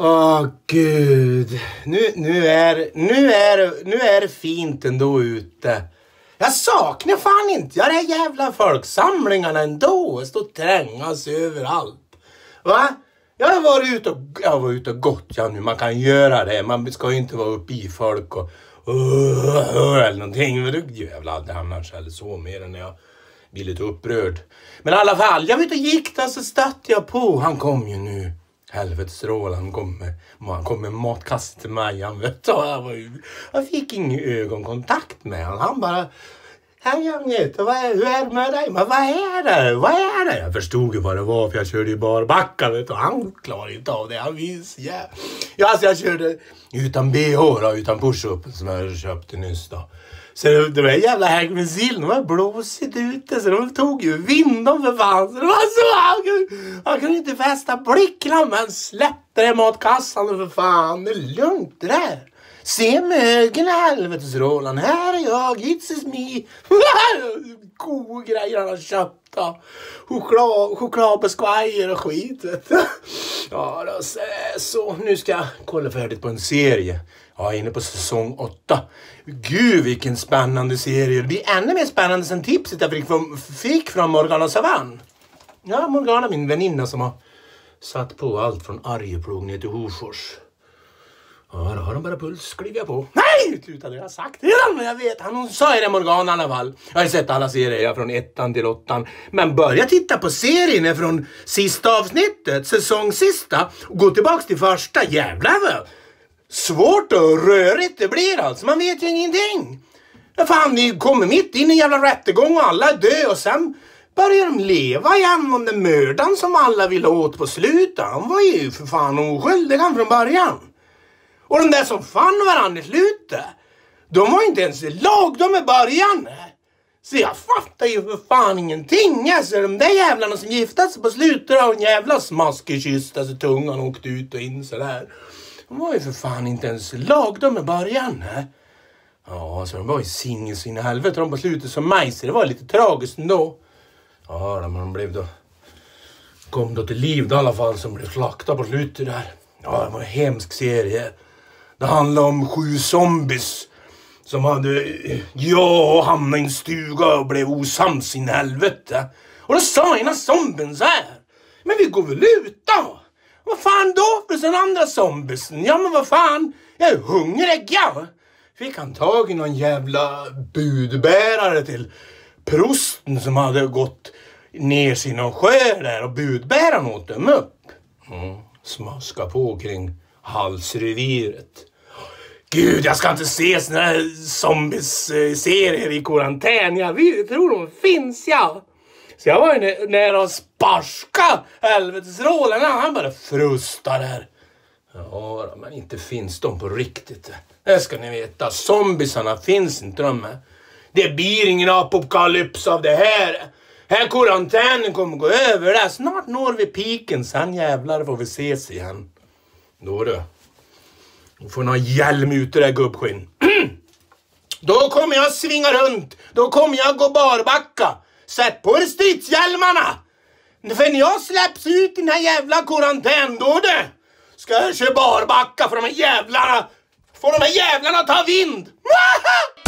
Åh gud. Nu, nu, är, nu, är, nu är det fint ändå ute. Jag saknar fan inte jag de här jävla folksamlingarna ändå. Stå och trängas överallt. Va? Jag har varit ute och, jag har varit ute och gått ja nu. Man kan göra det. Man ska ju inte vara uppe i folk och uh, eller någonting. Men det gör jag väl aldrig annars eller så mer än när jag blir lite upprörd. Men i alla fall, jag var ute och gick där så stötte jag på. Han kom ju nu. Helvetes han kom med, han kom med matkasse till mig. Han, vet, jag, var ju, jag fick ingen ögonkontakt med honom. Han bara Hej Agneta, vad är, hur är det med dig? Men vad är det? Vad är det? Jag förstod ju vad det var för jag körde ju barbacka vet du. Han klarade inte av det. Han visste yeah. ja, alltså jag körde utan bh då, utan push-up som jag köpte nyss då. Så de här var jävla häng med sill. Det var blåsigt ute så de tog ju vinden för fan. Så det var så han kunde, han kunde inte fästa blicken men släppte det matkassan för fan. Det är lugnt det där. Se mögen helvetes Roland, här är jag, it's is me. Goda grejer han har köpt då. Choklad, chokladbeskvajer och skit vet. Ja då, så nu ska jag kolla färdigt på en serie. Jag är inne på säsong åtta. Gud vilken spännande serie. Det blir ännu mer spännande sen tipset jag fick från, fick från Morgana Savann. Ja, Morgana min väninna som har satt på allt från Arjeplog ner till Hofors. Ja, då har de bara puls, kliver jag på. Nej! Slutade jag sagt redan, men jag vet. Han sa ju det Morgan i alla fall. Jag har sett alla serier från ettan till åttan. Men börja titta på serien från sista avsnittet, säsong sista, och gå tillbaks till första. Jävlar vad svårt och rörigt det blir alltså. Man vet ju ingenting. Ja, fan, vi kommer mitt in i en jävla rättegång och alla är döda och sen börjar de leva igen om den mördaren som alla ville åt på slutet. Han var ju för fan oskyldig han från början. Och de där som fann varandra i slutet, de var inte ens i lag de i början. Så jag fattar ju för fan ingenting. Alltså de där jävlarna som gifte sig på slutet av en jävla smaskig kyss alltså tungan åkte ut och in sådär. De var ju för fan inte ens i lag de i början. Ja, så de var ju singel in i helvete de på slutet som mig, så det var lite tragiskt ändå. Ja, men de blev då... Kom då till liv då, i alla fall, som blev slaktade på slutet där. Ja, det var en hemsk serie. Det handlar om sju zombies som hade, ja, hamnat i en stuga och blev osams in i helvete. Och då sa ena zombien så här. Men vi går väl ut då? Vad fan då för den andra zombiesen? Ja men vad fan, jag är hungrig ja. Fick han tag i någon jävla budbärare till prosten som hade gått ner sig i någon sjö där och budbäraren åt dem upp. Mm. Smaska på kring halsreviret. Gud, jag ska inte se såna här zombieserier i karantän. Jag tror de finns, ja. Så jag var ju nära att sparska helvetesrålen. Han bara frustade där. Ja, men inte finns de på riktigt. Det ska ni veta. Zombiesarna finns inte de. Det blir ingen apokalyps av det här. Här karantänen kommer gå över. Där. Snart når vi piken. Sen jävlar får vi ses igen. Då du. Du får någon hjälm ute där gubbskinn. Då kommer jag svinga runt. Då kommer jag gå barbacka. Sätt på er stridshjälmarna! För när jag släpps ut i den här jävla karantän, då du! ska jag köra barbacka för de här jävlarna. Får de här jävlarna ta vind!